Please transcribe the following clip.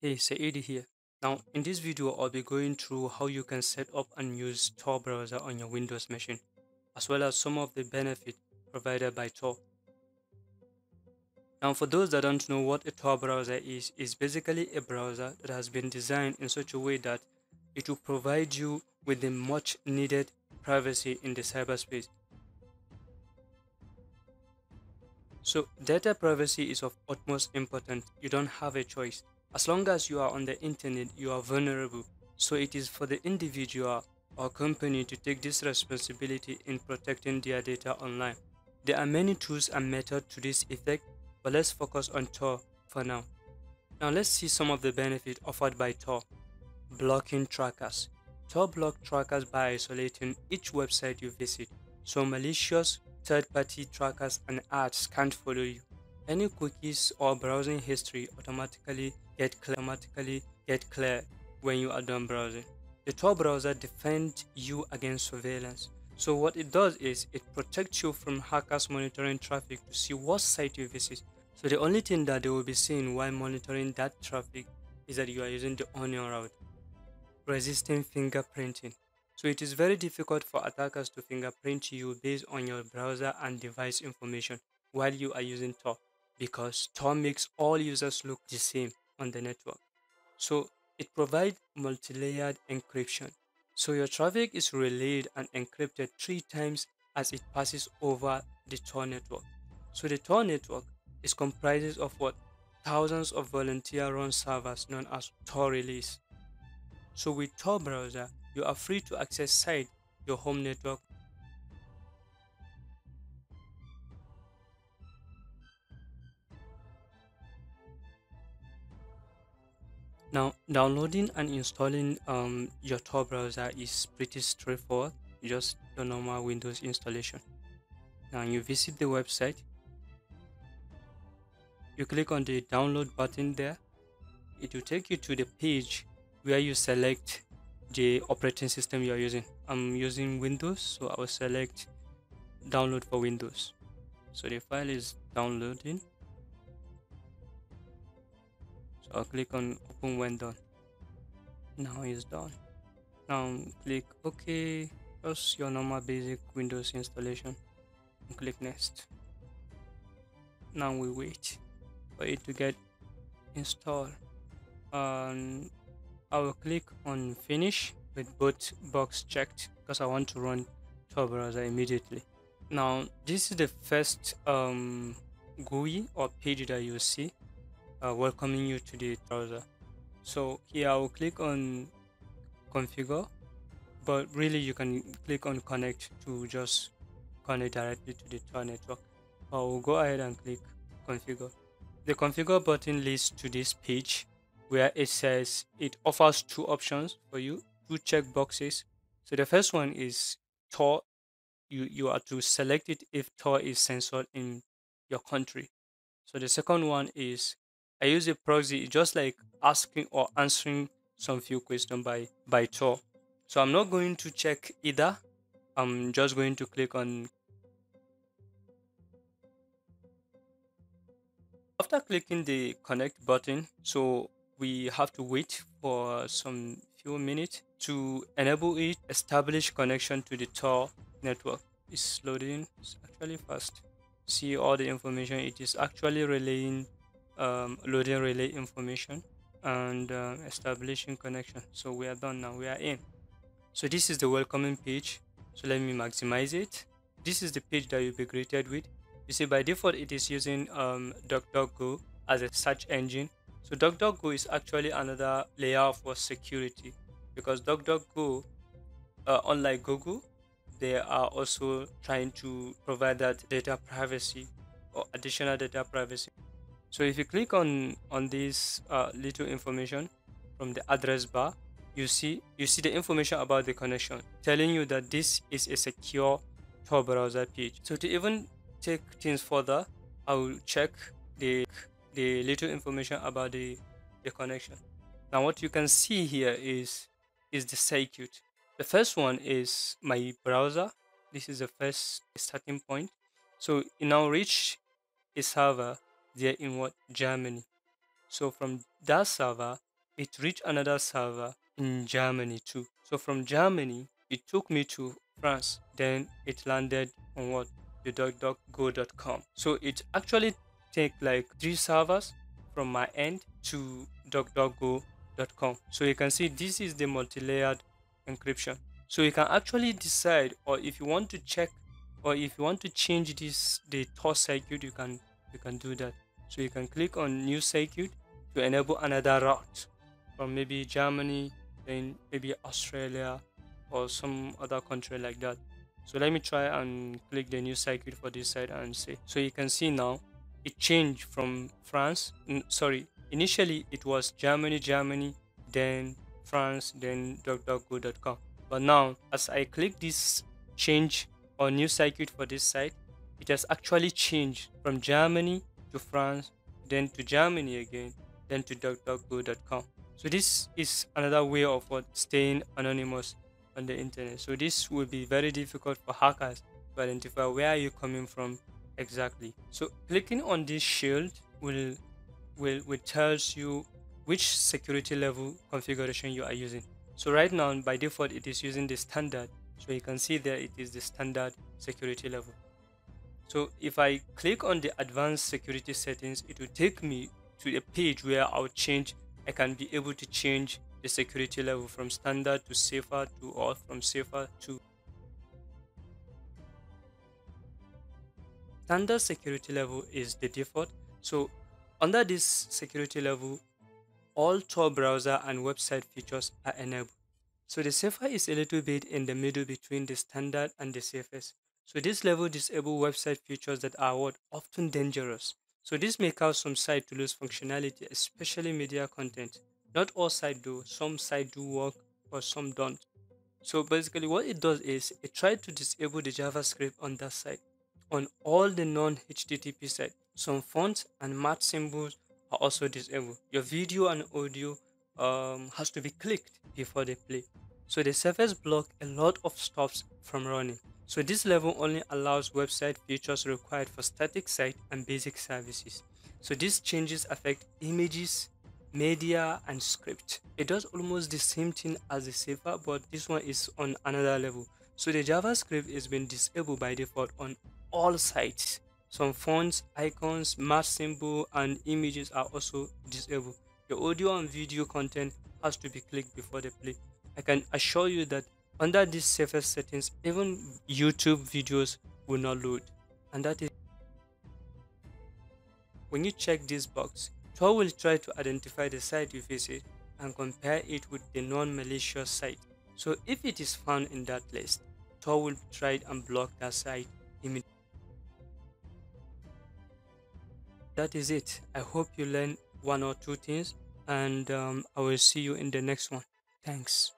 Hey, Saidu here. Now, in this video, I'll be going through how you can set up and use Tor browser on your Windows machine, as well as some of the benefits provided by Tor. Now, for those that don't know what a Tor browser is, is basically a browser that has been designed in such a way that it will provide you with the much needed privacy in the cyberspace. So, data privacy is of utmost importance. You don't have a choice. As long as you are on the internet, you are vulnerable. So it is for the individual or company to take this responsibility in protecting their data online. There are many tools and methods to this effect, but let's focus on Tor for now. Now let's see some of the benefits offered by Tor. Blocking trackers. Tor block trackers by isolating each website you visit, so malicious third-party trackers and ads can't follow you. Any cookies or browsing history automatically get clear, automatically get clear when you are done browsing. The Tor browser defends you against surveillance. So what it does is it protects you from hackers monitoring traffic to see what site you visit. So the only thing that they will be seeing while monitoring that traffic is that you are using the onion route. Resisting fingerprinting. So it is very difficult for attackers to fingerprint you based on your browser and device information while you are using Tor because Tor makes all users look the same on the network. So it provides multi-layered encryption. So your traffic is relayed and encrypted three times as it passes over the Tor network. So the Tor network is comprises of what thousands of volunteer-run servers known as Tor relays. So with Tor browser, you are free to access site your home network Now, downloading and installing um, your Tor browser is pretty straightforward, just your normal Windows installation. Now, you visit the website, you click on the download button there, it will take you to the page where you select the operating system you are using. I'm using Windows, so I will select download for Windows. So the file is downloading. I'll click on open when done. Now it's done. Now click OK. Just your normal basic Windows installation. Click next. Now we wait for it to get installed. And I will click on finish with both box checked because I want to run Tor browser immediately. Now this is the first um, GUI or page that you see uh, welcoming you to the browser. So here I will click on configure, but really you can click on connect to just connect directly to the Tor network. I will go ahead and click configure. The configure button leads to this page where it says it offers two options for you, two check boxes. So the first one is Tor. You, you are to select it if Tor is censored in your country. So the second one is I use a proxy just like asking or answering some few questions by by Tor. So I'm not going to check either. I'm just going to click on after clicking the connect button so we have to wait for some few minutes to enable it establish connection to the Tor network it's loading it's actually fast see all the information it is actually relaying um, loading relay information and uh, establishing connection. So we are done now. We are in. So this is the welcoming page. So let me maximize it. This is the page that you'll be greeted with. You see by default it is using um, DuckDuckGo as a search engine. So DuckDuckGo is actually another layer for security because DuckDuckGo uh, unlike Google they are also trying to provide that data privacy or additional data privacy so if you click on on this uh, little information from the address bar, you see you see the information about the connection, telling you that this is a secure Tor browser page. So to even take things further, I will check the the little information about the the connection. Now what you can see here is is the circuit. The first one is my browser. This is the first starting point. So you now reach a server there in what Germany. So from that server, it reached another server in Germany too. So from Germany, it took me to France. Then it landed on what? The DuckDuckGo.com. So it actually take like three servers from my end to DuckDuckGo.com. So you can see this is the multi-layered encryption. So you can actually decide or if you want to check or if you want to change this the Tor circuit you can you can do that. So you can click on new circuit to enable another route from maybe Germany, then maybe Australia or some other country like that. So let me try and click the new circuit for this side and see. So you can see now it changed from France. sorry, initially it was Germany, Germany, then France, then DuckDuckGo.com. But now as I click this change or new circuit for this site, it has actually changed from Germany to France, then to Germany again, then to DuckDuckGo.com. So this is another way of what staying anonymous on the internet. So this will be very difficult for hackers to identify where you're you coming from exactly. So clicking on this shield will will will tells you which security level configuration you are using. So right now by default it is using the standard. So you can see there it is the standard security level. So if I click on the advanced security settings, it will take me to a page where I'll change I can be able to change the security level from standard to safer to or from safer to standard security level is the default. So under this security level all Tor browser and website features are enabled. So the safer is a little bit in the middle between the standard and the safest so this level disable website features that are what often dangerous so this may cause some sites to lose functionality, especially media content. Not all sites do, some sites do work, but some don't. So basically what it does is it tries to disable the JavaScript on that site. On all the non-HTTP sites, some fonts and math symbols are also disabled. Your video and audio um, has to be clicked before they play. So the servers block a lot of stuff from running. So this level only allows website features required for static site and basic services. So these changes affect images, media and script. It does almost the same thing as the safer but this one is on another level. So the JavaScript is being disabled by default on all sites. Some fonts, icons, math symbol and images are also disabled. The audio and video content has to be clicked before they play. I can assure you that under these safest settings, even YouTube videos will not load. And that is when you check this box, Tor will try to identify the site you visit and compare it with the non-malicious site. So if it is found in that list, Tor will try and block that site immediately. That is it. I hope you learned one or two things and um, I will see you in the next one. Thanks.